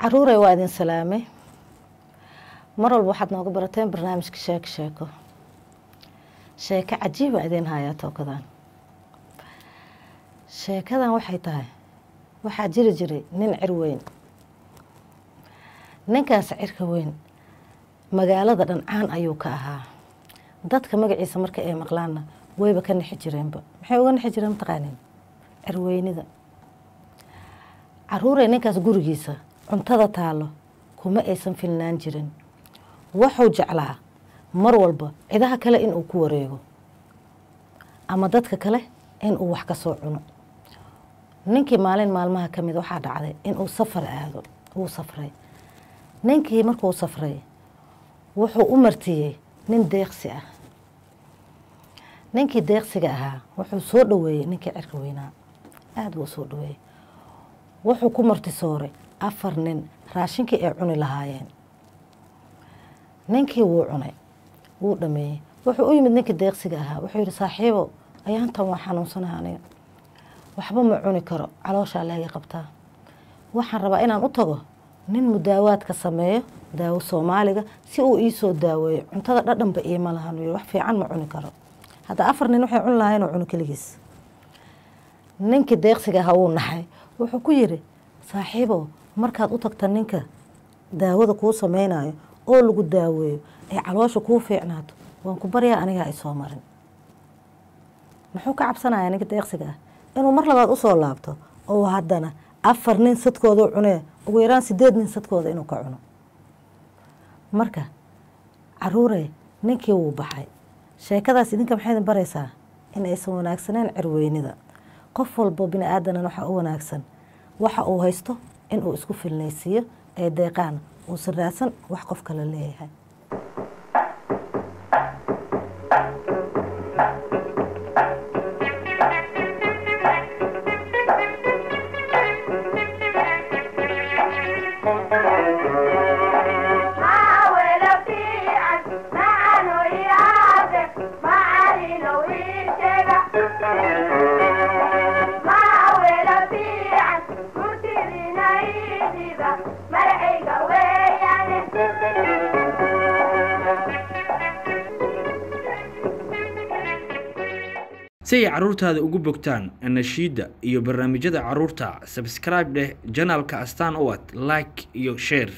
caruurey waa idin salaamay mar walba waxaad nooga barateen barnaamijka sheek sheeko. Sheeko cajiiba idin haayaa tookadan sheekadan waxay tahay waxaa jiri jiray nin cir weyn. Ninkaas cirka weyn magaalada dhancaan ayuu ka ahaa. Dadka magaciisa marka ay maqlaanna wayba ka nixi jireenba. Maxay uga nixi jireen mataqaanin cirweynida caruurey ninkaas gurigiisa cuntada taalo kuma aysan filnaan jirin. Wuxuu jeclaa mar walba cidaha kale inuu ku wareego ama dadka kale inuu wax ka soo cuno ninkii maalin maalmaha ka mid waxaa dhacday inuu safar aado wuu safray. Ninkii markuu safray wuxuu u martiyey nin deeqsi ah. Ninkii deeqsiga ahaa wuxuu soo dhaweeyey ninkii cirka weynaa. Aada buu soo dhaweeyey wuxuu ku martisooray afar nin raashinkii ay cuni lahaayeen. Ninkii wuu cunay wuu dhameeyey. Wuxuu u yimid ninkii deeqsiga ahaa wuxuu yihi saaxiibo ayaantan waa xanuunsanaha aniga waxba ma cuni karo. Calooshaa leega qabtaa. Waxaan rabaa inaan u tago nin mudaawaadka sameeyo daawo soomaaliga si uu iisoo daaweeyo. Cuntada dhadhanba iima lahan wax fiican ma cuni karo. Hadda afar nin waxay cuni lahayn oo cuno keligiis. Ninkii deeqsiga ahaa wuu naxay. Wuxuu ku yidhi saaxiibow markaad u tagta ninka daawada kuu sameynayo oo lagu daaweeyo ay caloosha kuu fiicnaato waan ku baryaa anigaa ay soo marin. Muxuu ka cabsanaya ninka deeqsiga ah inuu mar labaad u soo laabto oo haddana afar nin sadkooda cunee ugu yaraan sideed nin sadkooda inuu ka cuno. Marka caruurey ninkii wuu baxay. Sheekadaas idinka maxaydin baraysaa? In aysan wanaagsaneen cirweynida. Qof walbo bini aadanan waxaa u wanaagsan. Waxa uu haysto inuu isku filnaysiiyo ee deeqaan uusan raadsan wax qof kale leeyahay si ay carruurtaada ugu bogtaan nashiidda iyo barnaamijyada carruurta sabscribe dheh janalka astaan uwad like iyo share